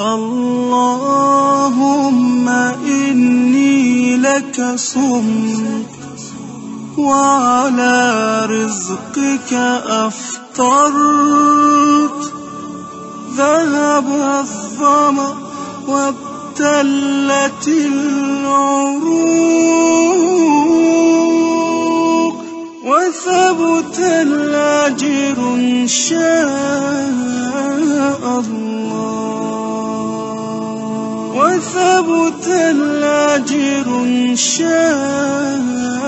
اللهم إني لك صمت وعلى رزقك أفطرت. ذهب الظمأ وابتلت العروق وثبت الأجر إن وثبت الأجر شاء.